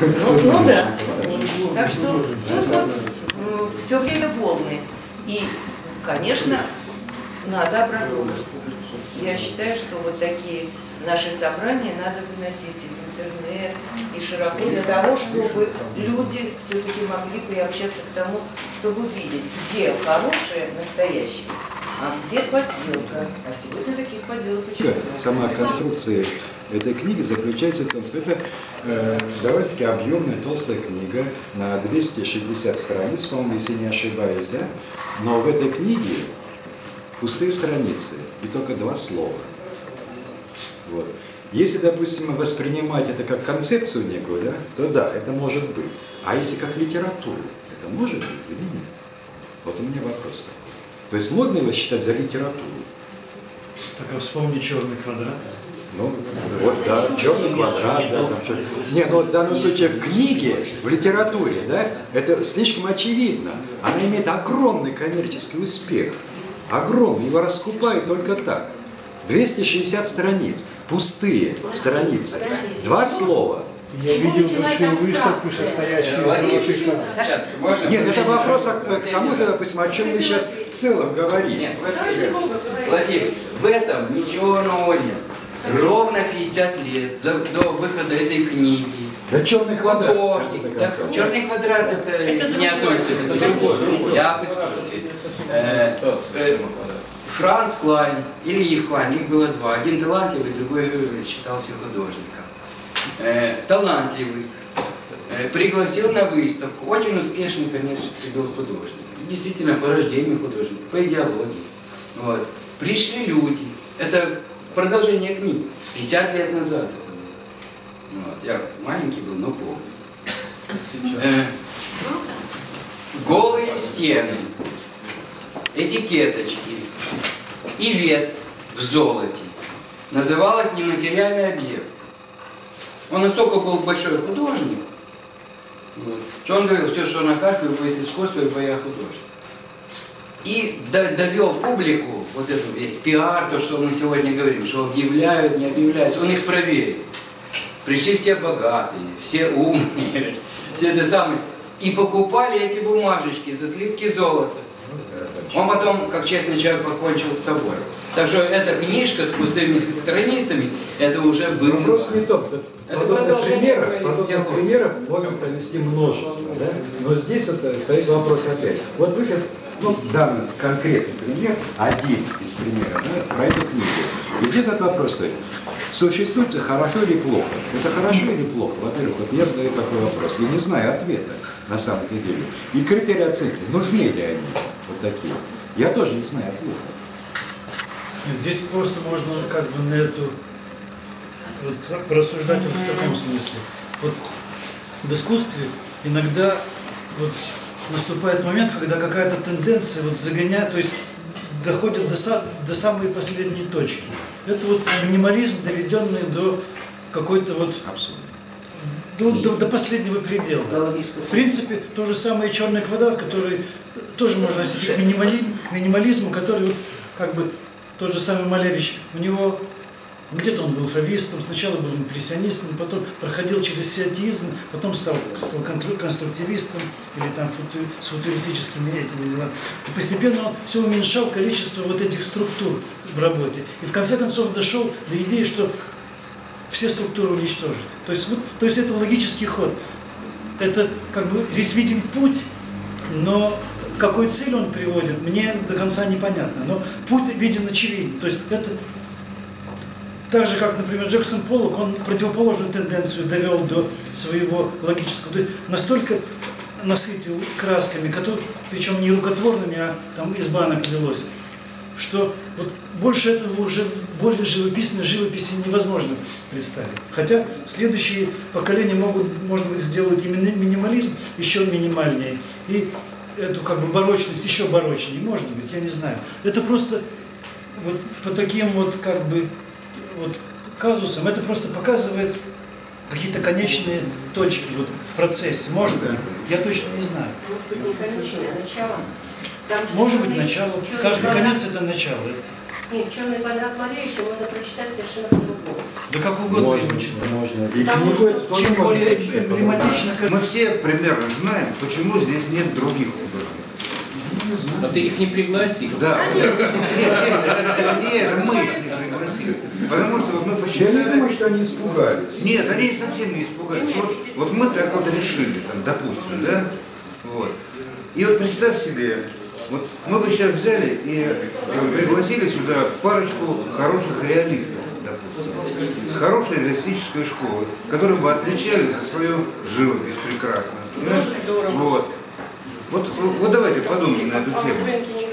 Ну, ну да. Так что тут вот все время волны. И, конечно, надо образовывать. Я считаю, что вот такие наши собрания надо выносить в интернет, и широко, для того, чтобы люди все-таки могли приобщаться к тому, чтобы видеть, где хорошее, настоящее, а где подделка. А сегодня таких подделок очень много. Сама конструкция этой книги заключается в том, что это э, довольно-таки объемная, толстая книга на 260 страниц, по-моему, если не ошибаюсь, да? Но в этой книге пустые страницы и только два слова. Вот. Если, допустим, воспринимать это как концепцию некую, да, то да, это может быть. А если как литературу, это может быть или нет? Вот у меня вопрос такой. То есть можно его считать за литературу? Так а вспомни черный квадрат. Ну, вот, да, черный квадрат, да, там что Не, ну в данном случае в книге, в литературе, да, это слишком очевидно. Она имеет огромный коммерческий успех. Огромный, его раскупают только так. 260 страниц, пустые страницы, два слова. Я видел большую выставку, состоящую из золотых Нет, это вопрос к тому, допустим, о чем мы сейчас в целом говорим. Нет, Владимир, в этом ничего нового нет. Ровно 50 лет до выхода этой книги. Да черный квадрат. Художник. Да, черный квадрат это, это не относится, это другое. Я об искусстве. Э, э, Франц Клайн или Ив Клайн, их было два. Один талантливый, другой считался художником. Э, талантливый. Э, пригласил на выставку. Очень успешный коммерческий был художник. Действительно, по рождению художник, по идеологии. Вот. Пришли люди. Это продолжение книги. 50 лет назад это было. Вот. Я маленький был, но помню. Э, голые стены, этикеточки, и вес в золоте. Называлось нематериальный объект. Он настолько был большой художник, вот, что он говорил, все, что на карте, будет искусство, ибо я художник. И довел публику, вот эту весь пиар, то, что мы сегодня говорим, что объявляют, не объявляют, он их проверил. Пришли все богатые, все умные, все это самые. И покупали эти бумажечки за слитки золота. Он потом, как честный человек, покончил с собой. Так что эта книжка с пустыми страницами, это уже был... Вопрос не тот. Это подобных примеров, подобных примеров можно привести множество. Да? Но здесь вот стоит вопрос опять. Вот выход, ну, данный конкретный пример, один из примеров, да, про эту книгу. И здесь этот вопрос стоит. Существует хорошо или плохо? Это хорошо или плохо? Во-первых, вот я задаю такой вопрос. Я не знаю ответа на самом деле. И критерии оценки, нужны ли они? Вот такие. Я тоже не знаю ответа. Нет, здесь просто можно как бы на эту вот, порассуждать вот в таком смысле. Вот в искусстве иногда вот наступает момент, когда какая-то тенденция вот загоняет, то есть доходит до, до самой последней точки. Это вот минимализм, доведенный до какой-то вот абсолютно до, до, до последнего предела. В принципе, то же самое черный квадрат, который тоже можно отнести к, минимали, к минимализму, который вот, как бы тот же самый Малевич, у него где-то он был фавистом, сначала был импрессионистом, потом проходил через все атеизм, потом стал, стал конструктивистом или там футу, с футуристическими этими делами. И постепенно он все уменьшал количество вот этих структур в работе. И в конце концов дошел до идеи, что все структуры уничтожить. То есть, вот, то есть это логический ход. Это как бы здесь виден путь, но какой цель он приводит, мне до конца непонятно. Но путь виден очевидно. То есть это так же, как, например, Джексон Поллок, он противоположную тенденцию довел до своего логического. То есть настолько насытил красками, которые, причем не рукотворными, а там из банок лилось, что вот больше этого уже более живописной живописи невозможно представить. Хотя следующие поколения могут, может быть, сделать именно минимализм еще минимальнее. И эту как бы барочность еще барочнее, может быть, я не знаю. Это просто вот по таким вот как бы вот казусам, это просто показывает какие-то конечные точки вот в процессе. Может быть, я точно не знаю. Может быть, начало. Может быть, начало. Каждый конец это начало. Нет, черный квадрат Малевича можно прочитать совершенно по-другому. Да как угодно Можно, его читать. можно. И Потому книгу что можно более прочитать. эмблематично, как Мы все примерно знаем, почему здесь нет других художников. А ты их не пригласил? Да. Нет, нет, это, не это мы их не пригласили. Потому что вот мы Я не посчитали... думаю, что они испугались. Нет, они совсем не испугались. Вот, вот мы так вот решили, там, допустим, да? Вот. И вот представь себе, вот мы бы сейчас взяли и э, пригласили сюда парочку хороших реалистов, допустим, с хорошей реалистической школы, которые бы отвечали за свою живопись прекрасно. Понимаешь? Вот. Вот, вот давайте подумаем на эту А тему.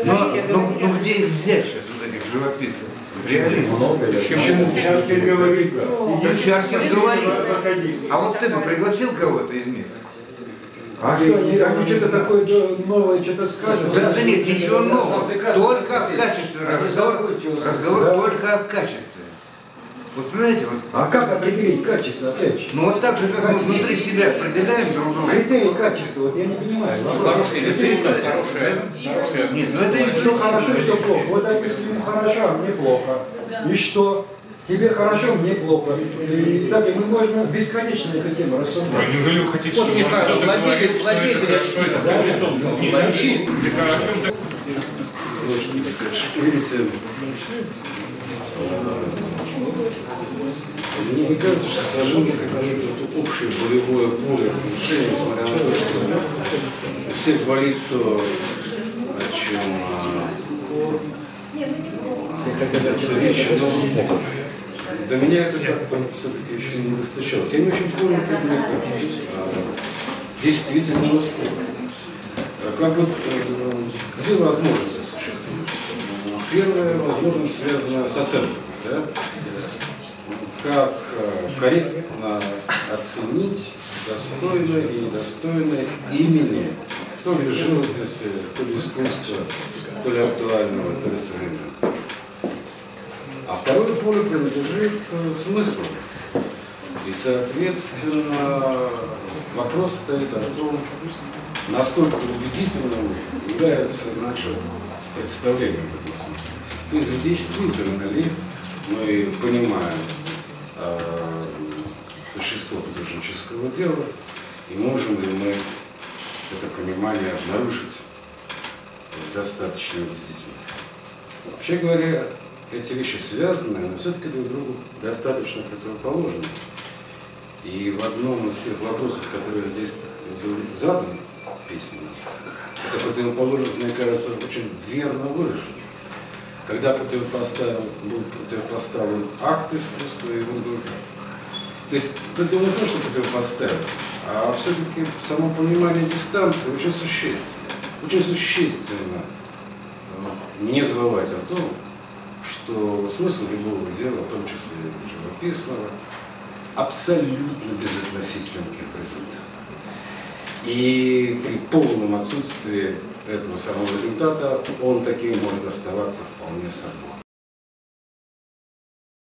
Но, но, но где их взять сейчас, вот этих живописцев? Реалистов. Много, я Почему? Чаркин говорит, Да Чаркин говорит. А вот ты бы пригласил кого-то из них? А что, они, они что-то такое да, новое что-то скажут? Да, да нет, ничего нового. Только о качестве разговор. Разговор Да. только о качестве. Вот понимаете, вот, А как определить качество, опять же? ну вот так же, как мы внутри себя определяем друг друга. Критерий качества, вот я не понимаю. Вопрос. Хороший результат, хорошая. Нет, ну это Что хорошо, что плохо. Вот допустим, ему хорошо, а мне плохо. И что? Тебе хорошо, мне плохо. И так и мы можем бесконечно эту тему рассуждать. Неужели вы хотите, Вот чтобы мне вам кажется, кто-то владелец- говорил, что владелец это хорошо, это да, Не хочу. Так о чем Видите, мне не кажется, что сложилось какое-то вот общее болевое поле отношений, несмотря на то, что у всех болит то, о чем Все хотят обсудить, но до меня это как-то все-таки еще не достучалось. Я не очень понял предметы а, действительного спора. А Как вот э, две возможности существуют. Первая возможность связана с оценкой. Да? Как э, корректно оценить достойное и недостойное имени то ли живописи, то ли искусства, то ли актуального, то ли современного. А второе поле принадлежит э, смыслу. И, соответственно, вопрос стоит о том, насколько убедительным является наше представление в этом смысле. То есть действительно ли мы понимаем э, существо художнического дела, и можем ли мы это понимание обнаружить с достаточной убедительностью. Вообще говоря, эти вещи связаны, но все-таки друг другу достаточно противоположны. И в одном из тех вопросов, который здесь был задан письменно, эта противоположность, мне кажется, очень верно выражена. Когда противопоставлен, был противопоставлен акт искусства и его результат. То есть тут дело не то, что противопоставить, а все-таки само понимание дистанции очень существенно. Очень существенно э, не забывать о том, что смысл любого дела, в том числе живописного, абсолютно безотносителен к их результатам. И при полном отсутствии этого самого результата он таким может оставаться вполне собой.